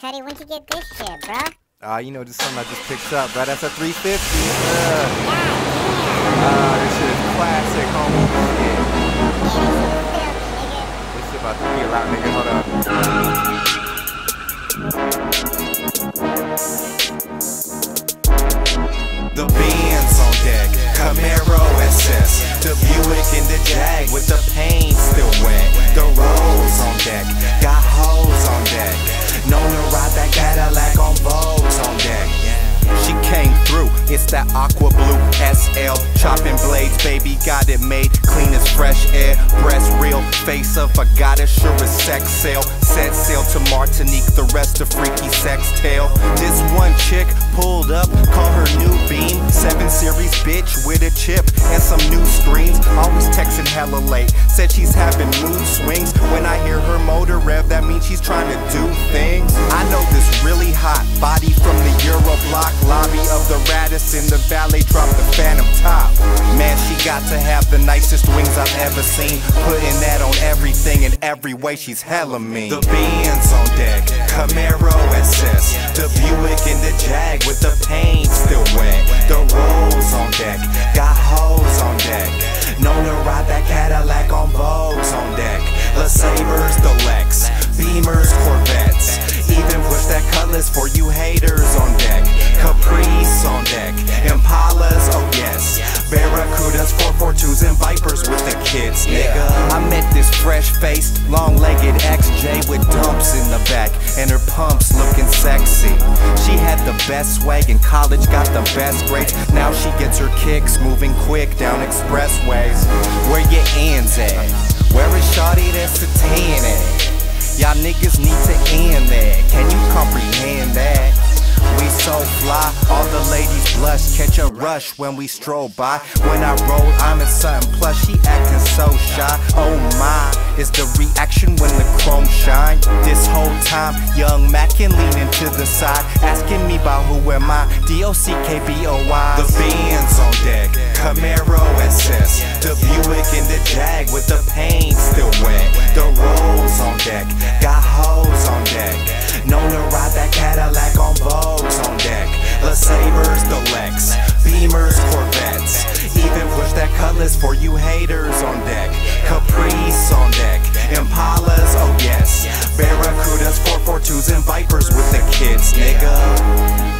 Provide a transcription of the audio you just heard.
Cuddy. When'd you get this shit, bro? Ah, uh, you know, just something I just picked up, bro. That's a 350. Uh, God uh, this shit is classic, homie. Yeah. damn. This shit about to be a lot, nigga. That aqua blue SL. Chopping blades, baby, got it made. Clean as fresh air, breast real. Face of a goddess, sure as sex sale. Set sail to Martinique, the rest a freaky sex tale. This one chick pulled up, call her new beam. 7 Series bitch with a chip and some new hella late, said she's having mood swings. When I hear her motor rev, that means she's trying to do things. I know this really hot body from the Euroblock lobby of the Radisson. The valet dropped the phantom top. Man, she got to have the nicest wings I've ever seen. Putting that on everything in every way, she's hella mean. The Benz on deck, Camaro SS, the Buick Sabres, the Lex, Beamers, Corvettes. Even with that Cutlass for you haters on deck. Caprice on deck, Impalas, oh yes. Barracudas, 442s, and Vipers with the kids, nigga. I met this fresh faced, long legged XJ with dumps in the back and her pumps looking sexy. She had the best swag in college, got the best grades. Now she gets her kicks moving quick down expressways. Where your ends at? Where is Shawty that's a 10 at? Y'all niggas need to end that. Can you comprehend that? We so fly, all the ladies blush, catch a rush when we stroll by. When I roll, I'm in something plush, she acting so shy. Oh my, is the reaction when the chrome shine? This whole time, young Mackin leaning to the side, asking me about who am I? D-O-C-K-B-O-Y. The Benz on deck, Camaro SS, the Buick and the Jag with For you haters on deck. Caprice on deck. Impalas, oh yes. Barracudas, 442s, and Vipers with the kids, nigga.